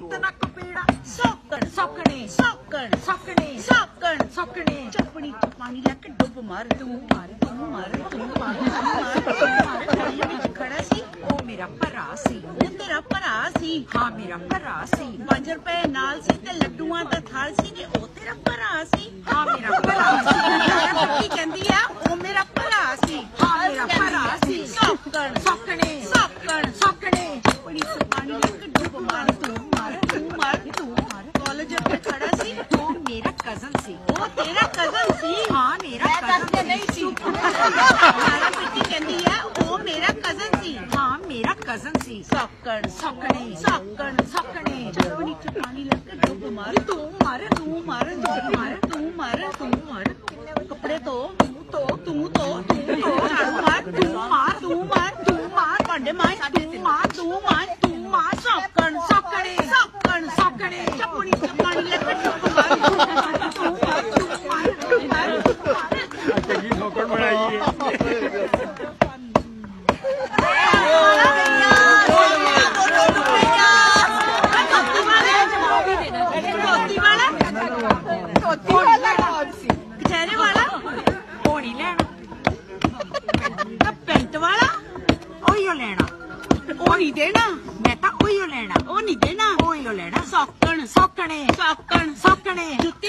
ਨਿਤ ਨੱਕ ਸੌਕਣ, ਸੌਕਣੇ ਸੌਕਣ ਸੌਕਣੇ ਸੌਕਣ, ਸੌਕਣੇ। ਚੱਪਣੀ ਚ ਪਾਣੀ ਲੈ ਕੇ ਡੁੱਬ ਮਾਰ, ਤੂੰ ਮਾਰ ਤੂੰ ਮਾਰ ਤੂੰ ਮਾਰ ਖੜਾ ਸੀ, ਉਹ ਮੇਰਾ ਭਰਾ ਸੀ। ਉਹ ਤੇਰਾ ਭਰਾ ਸੀ। ਹਾਂ, ਮੇਰਾ ਭਰਾ ਸੀ। 5 ਰੁਪਏ ਨਾਲ ਸੀ ਤੇ ਲੱਡੂਆਂ ਦਾ ਥਾਲ ਸੀ ਨੇ ਉਹ ਤੇਰਾ ਭਰਾ ਸੀ। ਹਾਂ, ਮੇਰਾ ਭਰਾ ਸੀ। मेरा कज़न सी हाँ मेरा कज़न नहीं सी हमारा कहती है वो मेरा कज़न सी हाँ मेरा कज़न सी सौकड़ सौकड़े सौकड़ सौकड़े चलो नीचे लग के डुब मार तू मार तू मार तू मार तू मार तू मार। कपड़े तो, तो तू तो तू तो तू। मार तू मार तू मार तू मार। भांडे मार तू मार। ਉਹ ਨਹੀਂ ਲੈਣਾ ਤਾਂ ਪੈਂਟ ਵਾਲਾ ਉਹੀਓ ਲੈਣਾ ਉਹ ਨਹੀਂ ਦੇਣਾ ਮੈਂ ਤਾਂ ਉਹੀਓ ਲੈਣਾ ਉਹ ਨਹੀਂ ਦੇਣਾ ਉਹੀਓ ਲੈਣਾ ਸੌਕਣ ਸੌਕਣੇ ਸੌਕਣ ਸੌਕਣੇ ਜੁੱਤੀ ਮਾਰੂ ਮੈਂ ਵੀ ਮਾਰ